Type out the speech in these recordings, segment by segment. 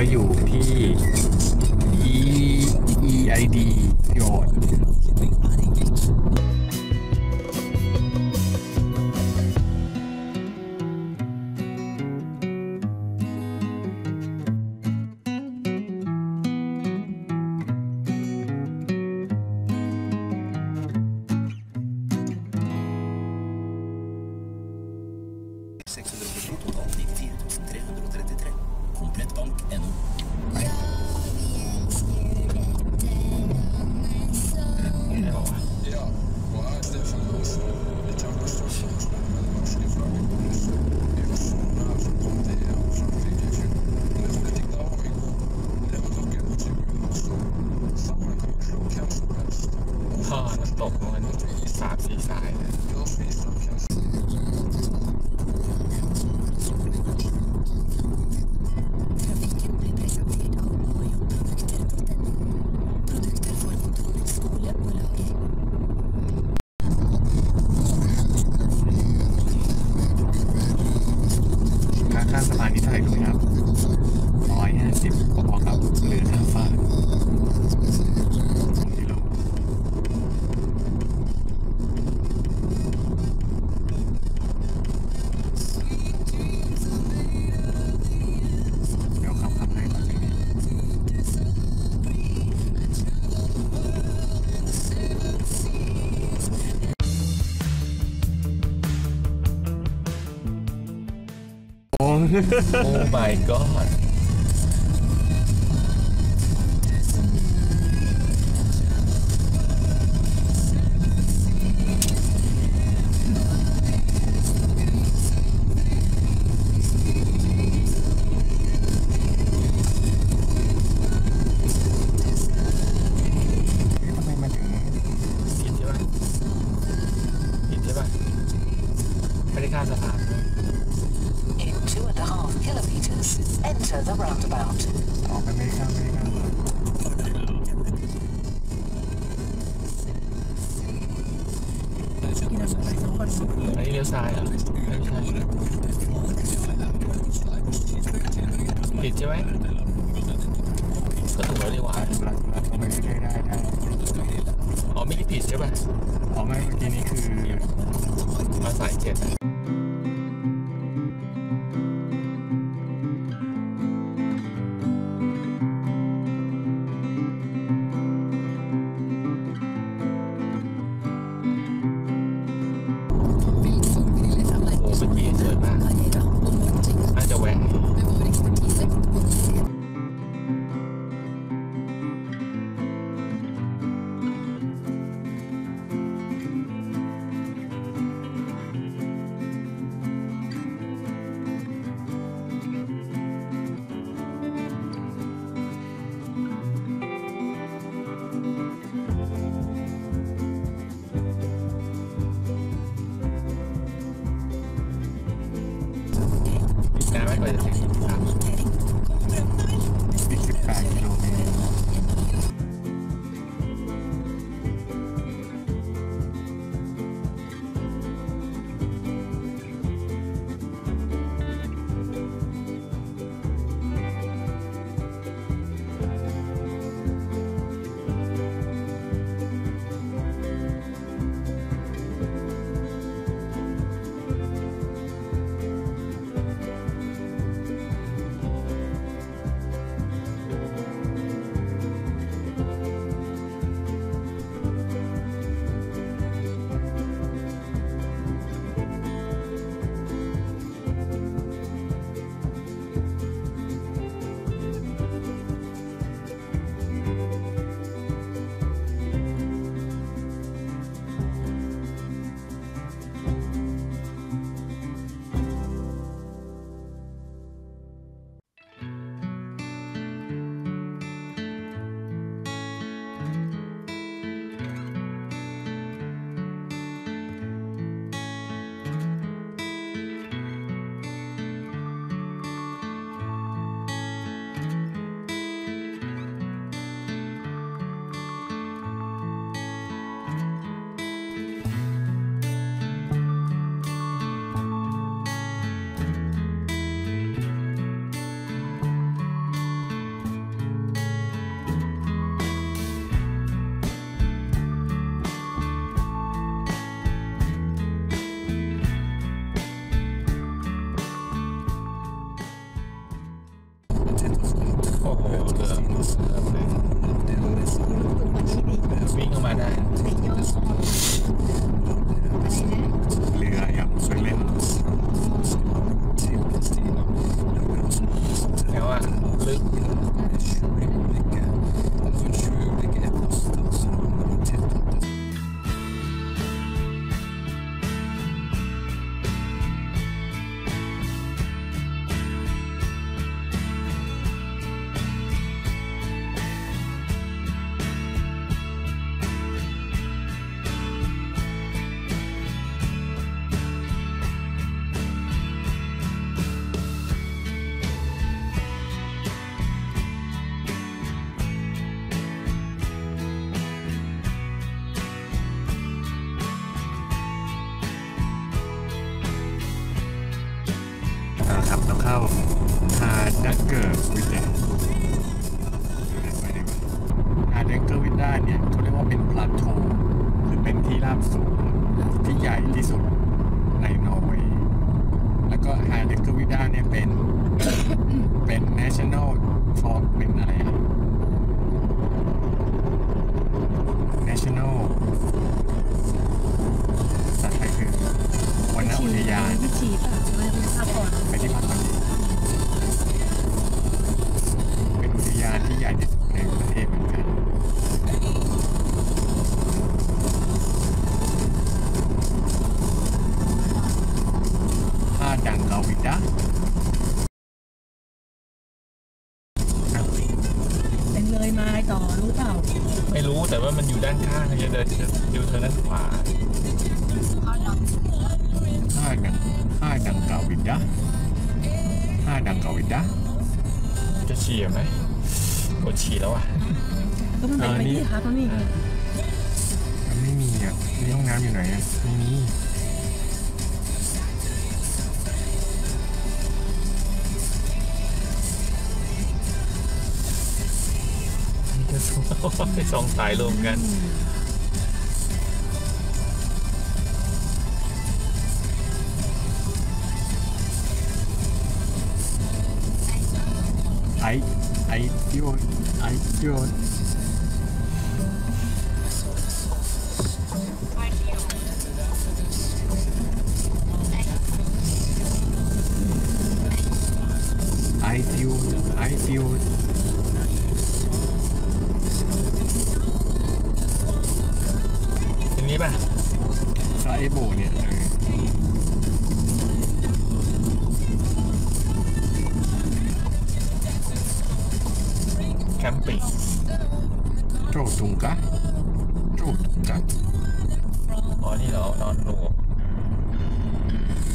ก็อยู่ที่ E E I D โยด Okay. oh my god. อันนี้เลี้ยวซ้ายเหรอไม่ใช่ผิดใช่ไหมก็ถูกแล้วดีกว่าไม่ใช่ได้ได้อ๋อไม่ผิดใช่ไหมอ๋อไม่เมื่อกี้นี้คือมาสายเจ็ด 别买菜。าดักเกอร์วิดาเนี่ยเขาเรียกว่าเป็นพลาโทคือเป็นที่ราบสูงที่ใหญ่ที่สุดในนอร์เวย์ แล้วก็ฮาดักเกอร์วิดาเนี่ยเป็นเป็น national for เป็นอะไรอะ national ภาษาไทยคือวันณอุทยานวิธีป่ะไม่เป็นภาพก่อนไปที่พักก่อนดีเป็น รู้แต่ว่ามันอยู่ด้านข้างจะเดินอยู่ทางด้านขวาผ้าดังผ้าดังลาวิดาผ้าดังลาวิดาจะฉี่ไหมกดฉี่แล้วอะก็มันเป็นเออไปนี่ที่คะตรงนี้ไงมันไม่มีอะมีห้องน้ำอยู่ไหนอะไม่มี สองสายรวมกัน ไอไอฟิไอฟิวไอ นี้ป่ะซาเอโบเนี่ยเออแคมปิ้งโจตุงกะโจตุงกะอ๋อนี่เหรอนอนหนู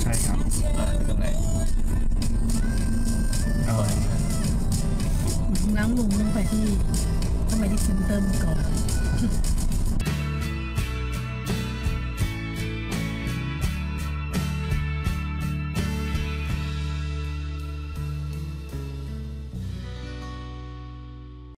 ใช่ครับอ่าตรงไหนเออล้างลุงต้องไปที่ต้องไปที่เซ็นเตอร์ก่อน